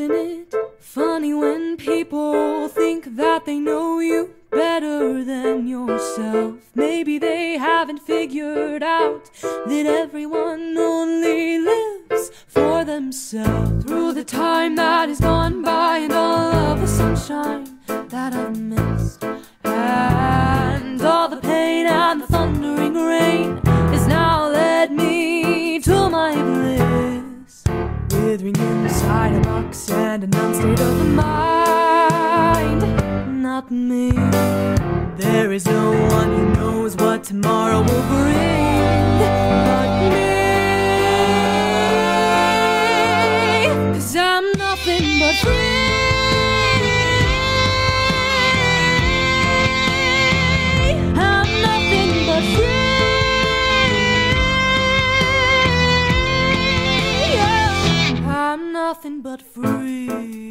Isn't it funny when people think that they know you better than yourself? Maybe they haven't figured out that everyone only lives for themselves. Through the time that has gone by Withering inside a box and an unstate of the mind. Not me. There is no one who knows what tomorrow will bring nothing but free.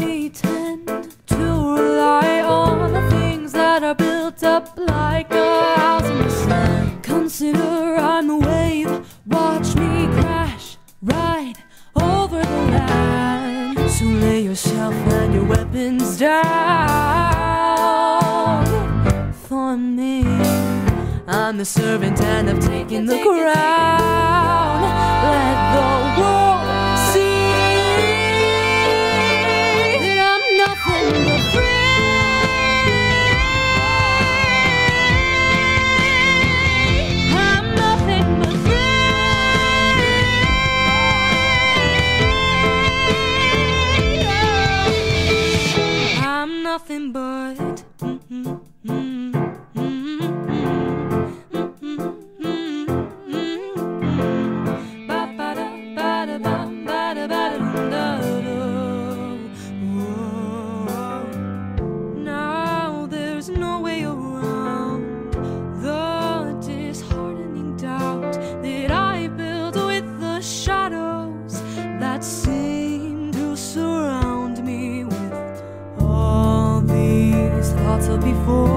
We tend to rely on the things that are built up like a house in the sand. Consider I'm a wave, watch me crash right over the land. So lay yourself and your weapons down I'm the servant and I've taken the crown. Let the world see that I'm nothing but free. I'm nothing but free. I'm nothing but. Now before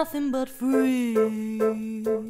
nothing but free.